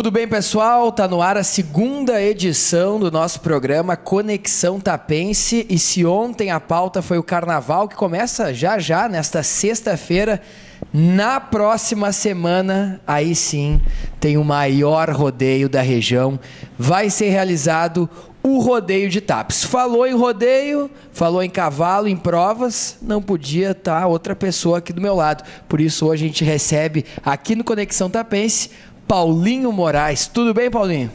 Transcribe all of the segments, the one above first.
Tudo bem, pessoal? Tá no ar a segunda edição do nosso programa Conexão Tapense. E se ontem a pauta foi o carnaval, que começa já já, nesta sexta-feira, na próxima semana, aí sim, tem o maior rodeio da região. Vai ser realizado o rodeio de Tapes. Falou em rodeio, falou em cavalo, em provas, não podia estar outra pessoa aqui do meu lado. Por isso hoje a gente recebe aqui no Conexão Tapense Paulinho Moraes. Tudo bem, Paulinho?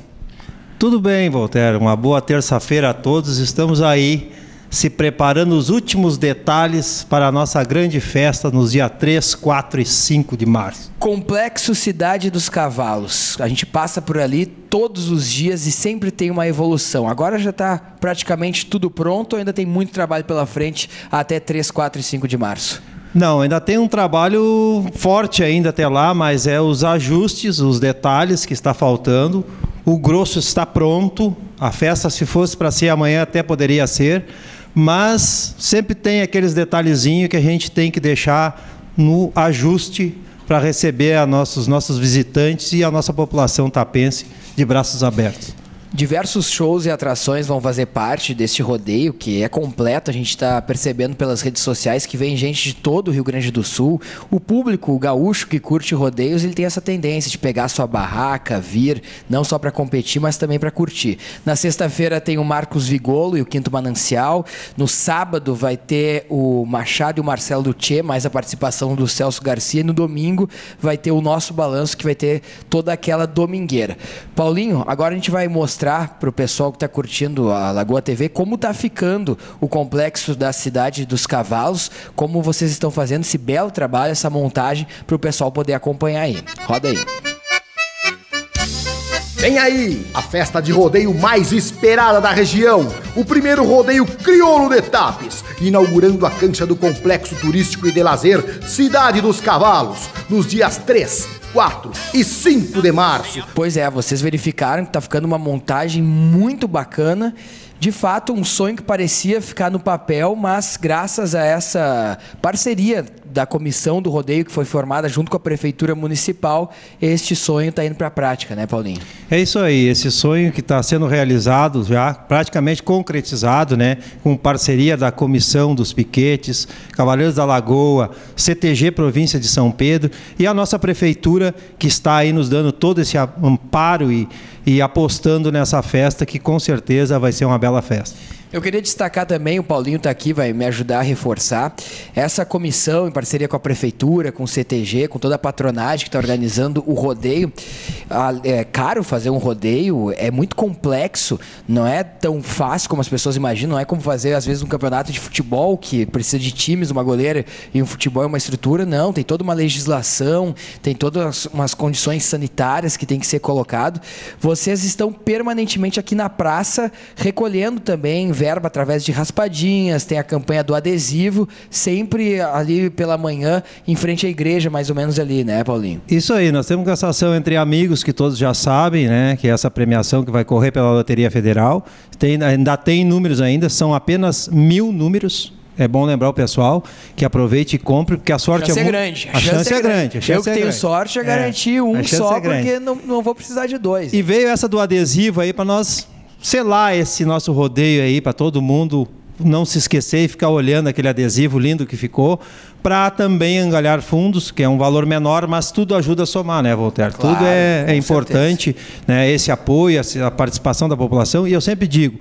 Tudo bem, Voltaire. Uma boa terça-feira a todos. Estamos aí se preparando os últimos detalhes para a nossa grande festa nos dias 3, 4 e 5 de março. Complexo Cidade dos Cavalos. A gente passa por ali todos os dias e sempre tem uma evolução. Agora já está praticamente tudo pronto, ainda tem muito trabalho pela frente até 3, 4 e 5 de março. Não, ainda tem um trabalho forte ainda até lá, mas é os ajustes, os detalhes que está faltando. O grosso está pronto. A festa, se fosse para ser amanhã, até poderia ser, mas sempre tem aqueles detalhezinhos que a gente tem que deixar no ajuste para receber a nossos nossos visitantes e a nossa população tapense de braços abertos. Diversos shows e atrações vão fazer parte deste rodeio, que é completo. A gente está percebendo pelas redes sociais que vem gente de todo o Rio Grande do Sul. O público, o gaúcho que curte rodeios, ele tem essa tendência de pegar sua barraca, vir, não só para competir, mas também para curtir. Na sexta-feira tem o Marcos Vigolo e o Quinto Manancial. No sábado vai ter o Machado e o Marcelo Dutê, mais a participação do Celso Garcia. E no domingo vai ter o nosso balanço, que vai ter toda aquela domingueira. Paulinho, agora a gente vai mostrar mostrar para o pessoal que está curtindo a Lagoa TV como está ficando o complexo da cidade dos cavalos, como vocês estão fazendo esse belo trabalho, essa montagem para o pessoal poder acompanhar aí. Roda aí. Vem aí, a festa de rodeio mais esperada da região. O primeiro rodeio crioulo de Tapes, inaugurando a cancha do Complexo Turístico e de Lazer Cidade dos Cavalos, nos dias 3, 4 e 5 de março. Pois é, vocês verificaram que está ficando uma montagem muito bacana. De fato, um sonho que parecia ficar no papel, mas graças a essa parceria da comissão do rodeio que foi formada junto com a prefeitura municipal, este sonho está indo para a prática, né, Paulinho? É isso aí, esse sonho que está sendo realizado já praticamente concretizado, né, com parceria da comissão dos piquetes, Cavaleiros da Lagoa, CTG Província de São Pedro e a nossa prefeitura que está aí nos dando todo esse amparo e, e apostando nessa festa que com certeza vai ser uma bela festa. Eu queria destacar também, o Paulinho está aqui, vai me ajudar a reforçar, essa comissão em parceria com a Prefeitura, com o CTG, com toda a patronagem que está organizando o rodeio. É caro fazer um rodeio, é muito complexo, não é tão fácil como as pessoas imaginam, não é como fazer, às vezes, um campeonato de futebol que precisa de times, uma goleira e um futebol é uma estrutura, não, tem toda uma legislação, tem todas umas condições sanitárias que tem que ser colocado. Vocês estão permanentemente aqui na praça recolhendo também verba através de raspadinhas, tem a campanha do adesivo, sempre ali pela manhã, em frente à igreja, mais ou menos ali, né, Paulinho? Isso aí, nós temos essa ação entre amigos que todos já sabem, né, que é essa premiação que vai correr pela Loteria Federal. Tem, ainda tem números ainda, são apenas mil números, é bom lembrar o pessoal que aproveite e compre, porque a sorte a é, é grande. A, a chance, é grande. grande. Eu que é tenho grande. sorte é garantir um só, é porque não, não vou precisar de dois. E veio essa do adesivo aí para nós selar esse nosso rodeio aí para todo mundo não se esquecer e ficar olhando aquele adesivo lindo que ficou, para também engalhar fundos, que é um valor menor, mas tudo ajuda a somar, né, Voltaire? Claro, tudo é, é importante, né, esse apoio, a participação da população, e eu sempre digo,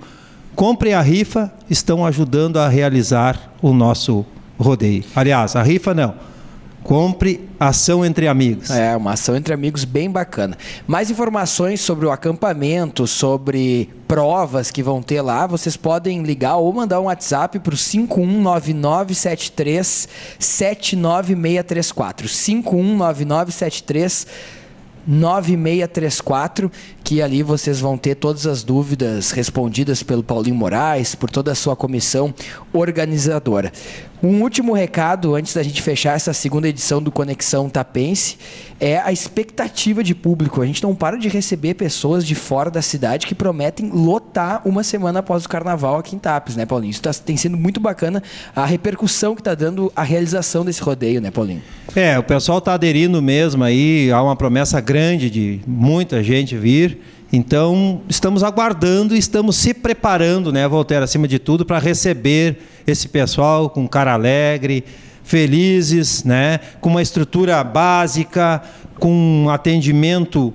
compre a rifa, estão ajudando a realizar o nosso rodeio. Aliás, a rifa não Compre ação entre amigos. É, uma ação entre amigos bem bacana. Mais informações sobre o acampamento, sobre provas que vão ter lá, vocês podem ligar ou mandar um WhatsApp para o 519973 79634. 519973 9634, que ali vocês vão ter todas as dúvidas respondidas pelo Paulinho Moraes, por toda a sua comissão organizadora. Um último recado antes da gente fechar essa segunda edição do Conexão Tapense é a expectativa de público. A gente não para de receber pessoas de fora da cidade que prometem lotar uma semana após o carnaval aqui em Tapes, né, Paulinho? Isso tá, tem sido muito bacana a repercussão que está dando a realização desse rodeio, né, Paulinho? É, o pessoal está aderindo mesmo aí, há uma promessa grande de muita gente vir. Então, estamos aguardando e estamos se preparando, né, Voltaire, acima de tudo, para receber esse pessoal com cara alegre, felizes, né, com uma estrutura básica, com atendimento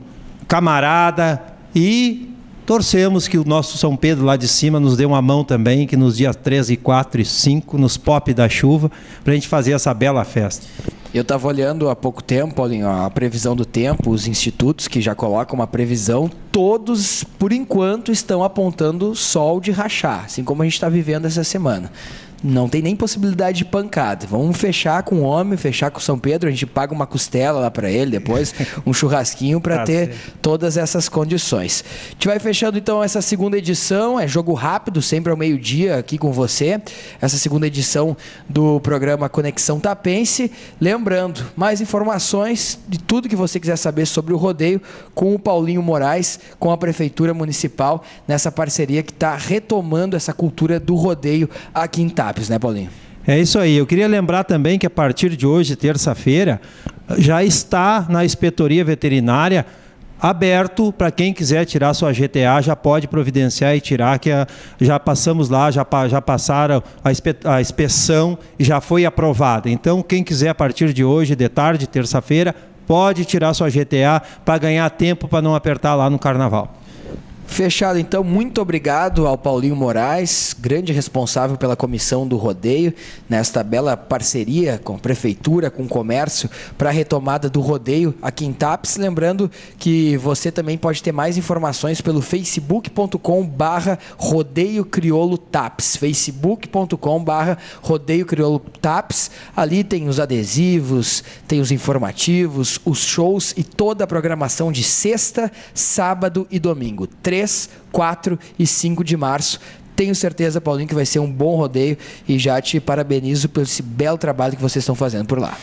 camarada e torcemos que o nosso São Pedro lá de cima nos dê uma mão também, que nos dias 13, 4 e 5, nos pop da chuva, para a gente fazer essa bela festa. Eu estava olhando há pouco tempo, Paulinho, a previsão do tempo, os institutos que já colocam uma previsão, todos, por enquanto, estão apontando sol de rachar, assim como a gente está vivendo essa semana não tem nem possibilidade de pancada. Vamos fechar com o homem, fechar com o São Pedro, a gente paga uma costela lá para ele, depois um churrasquinho para ah, ter sim. todas essas condições. A gente vai fechando então essa segunda edição, é jogo rápido, sempre ao meio-dia aqui com você. Essa segunda edição do programa Conexão Tapense. Lembrando, mais informações de tudo que você quiser saber sobre o rodeio com o Paulinho Moraes, com a Prefeitura Municipal, nessa parceria que está retomando essa cultura do rodeio aqui em Né, Paulinho? É isso aí. Eu queria lembrar também que a partir de hoje, terça-feira, já está na inspetoria veterinária aberto para quem quiser tirar sua GTA, já pode providenciar e tirar, que já passamos lá, já, já passaram a, inspe, a inspeção e já foi aprovada. Então, quem quiser a partir de hoje, de tarde, terça-feira, pode tirar sua GTA para ganhar tempo para não apertar lá no carnaval. Fechado, então, muito obrigado ao Paulinho Moraes, grande responsável pela comissão do rodeio, nesta bela parceria com Prefeitura, com comércio, para a retomada do rodeio aqui em Tapes. Lembrando que você também pode ter mais informações pelo facebook.com barra rodeio crioulo Tapes, facebook.com barra rodeio crioulo Tapes. Ali tem os adesivos, tem os informativos, os shows e toda a programação de sexta, sábado e domingo. 3, 4 e 5 de março. Tenho certeza, Paulinho, que vai ser um bom rodeio e já te parabenizo pelo esse belo trabalho que vocês estão fazendo por lá.